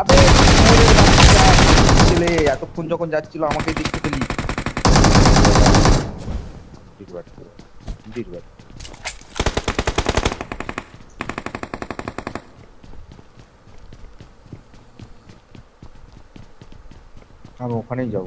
আবে ছেলে এতক্ষণ যখন যাচ্ছিল আমাকে দেখতে পেলি ডিরবাট ডিরবাট আমি ওখানেই যাব।